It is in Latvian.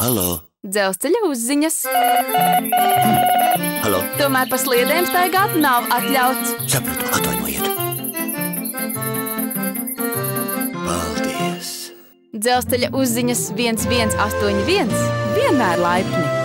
Halo, Dzelzceļa uzziņas. halo, Tomēr pa sliedēm staigāt nav atļauts. sapratu, atvainojiet. Paldies! Dzelzceļa uzziņas 1181 vienmēr laipni.